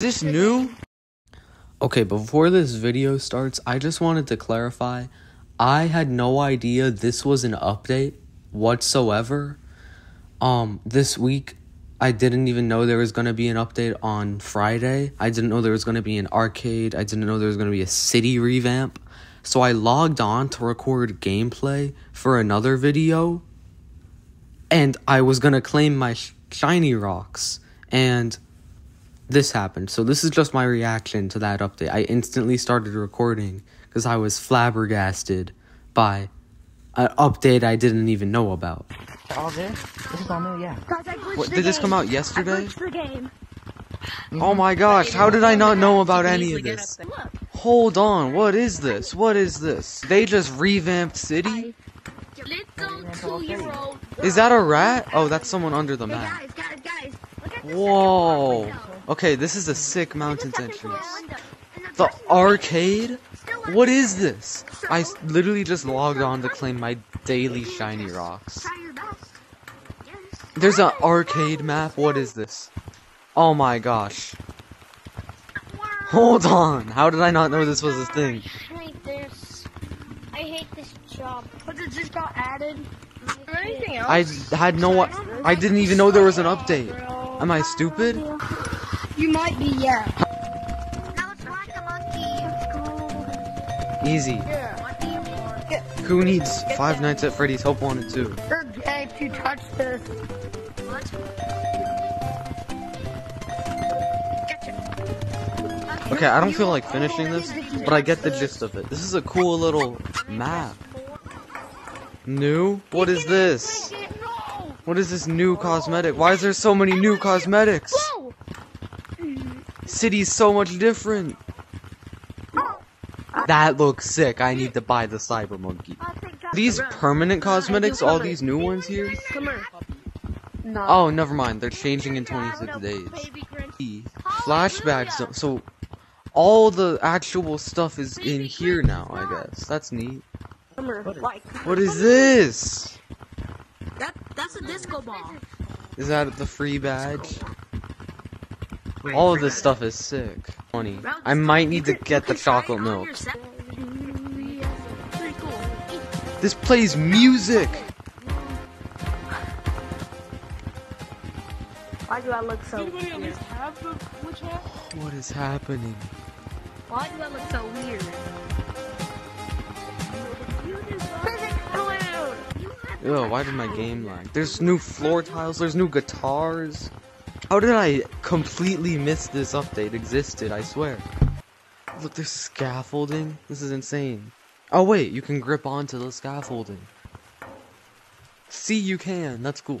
this new? Okay, before this video starts, I just wanted to clarify. I had no idea this was an update whatsoever. Um, this week, I didn't even know there was going to be an update on Friday. I didn't know there was going to be an arcade. I didn't know there was going to be a city revamp. So I logged on to record gameplay for another video. And I was going to claim my sh- shiny rocks. And this happened. So this is just my reaction to that update. I instantly started recording because I was flabbergasted by an update I didn't even know about. All this? This is all new, yeah. Guys, I glitched What, the did this game. come out I yesterday? glitched the game. Oh my gosh, how did I not know about any of this? Hold on, what is this? What is this? They just revamped City? Is that a rat? Oh, that's someone under the Hey map. guys, guys, guys. Look at this Whoa. Second floor window. Okay, this is a sick Look mountains at the second floor entrance. The arcade? still up What there. is this? I literally just logged on to claim my daily shiny rocks. Try your best. Yes. There's an arcade map. What is this? Oh my gosh. Hold on. How did I not know oh this was a thing? I hate this. I hate this job. But it just got added. Anything else? I had no. I didn't even know there was an oh, update. Am I stupid? You might be, yeah. Now like a monkey. Easy. Who needs Five Nights at Freddy's Hope 1 and 2? You're gay if you touch this. Okay, I don't feel like finishing this, but I get the gist of it. This is a cool little map. New? What is this? What is this new cosmetic? Why is there so many new cosmetics? City's so much different. That looks sick. I need to buy the Cyber Monkey. These permanent cosmetics, all these new ones here? Come here. No. Oh, never mind. They're changing in 26 days. Flashbacks. So, all the actual stuff is in here now, I guess. That's neat. Come here. Like, What is this? that, that's a disco ball. Is that the free badge? All of this stuff is sick. Funny. I might need to get the chocolate milk. This plays music! Why do I look so weird? least have the witch hat? What is happening? Why do I look so weird? Ew, why did my game lag? There's new floor tiles, there's new guitars. How did I completely miss this update existed, I swear. Look, there's scaffolding. This is insane. Oh wait, you can grip onto the scaffolding. See, you can. That's cool.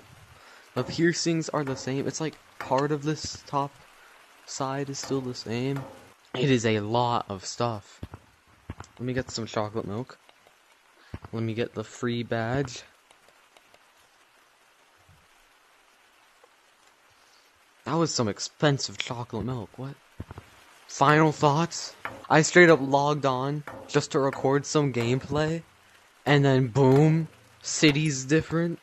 The piercings are the same. It's like part of this top side is still the same. It is a lot of stuff. Let me get some chocolate milk. Let me get the free badge. That was some expensive chocolate milk. What? Final thoughts? I straight up logged on just to record some gameplay, and then boom, city's different.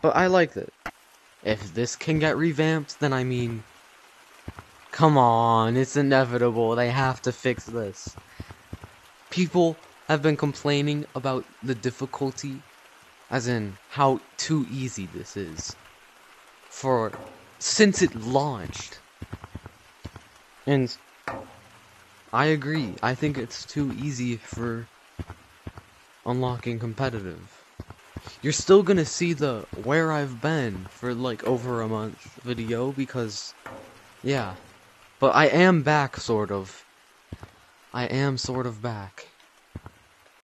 But I liked it. If this can get revamped, then I mean, come on, it's inevitable. They have to fix this. People have been complaining about the difficulty, as in how too easy this is, for since it launched. And I agree. I think it's too easy for unlocking competitive. You're still gonna see the where I've been for like over a month video because, yeah. But I am back, sort of. I am sort of back.